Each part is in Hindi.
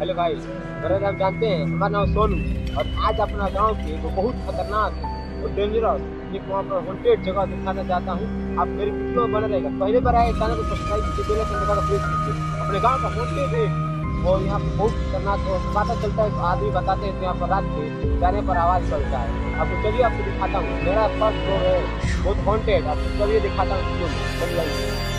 हेलो भाई कि आप जानते हैं। हमारा नाम सोनू और आज अपना गाँव के वो बहुत खतरनाक और डेंजरस एक वहाँ पर हॉन्टेड जगह दिखाना चाहता हूँ। आप मेरे वीडियो में बने रहेगा। पहले बार आए चैनल को सब्सक्राइब कीजिए बेल आइकन दबाकर प्रेस कीजिए अपने गाँव का हॉन्टेड है और यहाँ पर बहुत खतरनाक पता चलता है, आदमी बताते हैं यहाँ पर रात के जाने पर आवाज़ चलता है। आपको चलिए आपको दिखाता हूँ। मेरा फ़र्स्ट फ्लोर है, बहुत हॉन्टेड आपको चलिए दिखाता हूँ। चलिए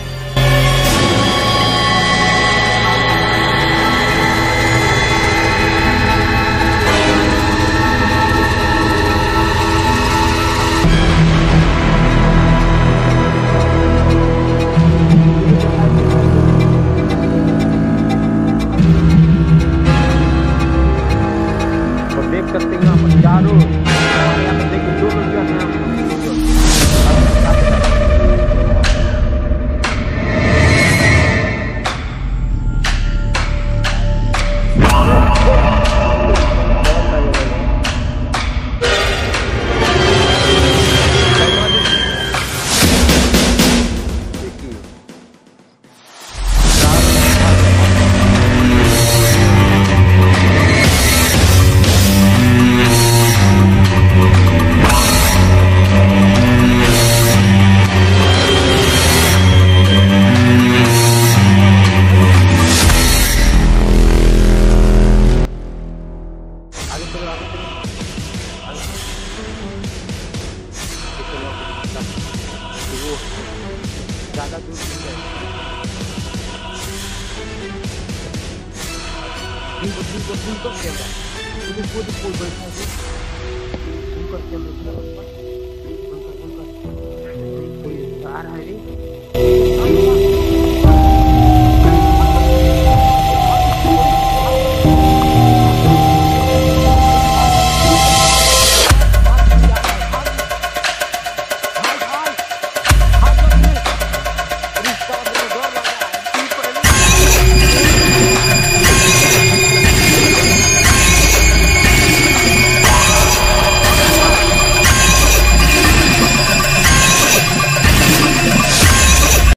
वो ज़्यादा दूर नहीं इनको इनको इनको कैमरा इनको खुद कोई बैठा है इनको कैमरा उनका कोई आ रहा है।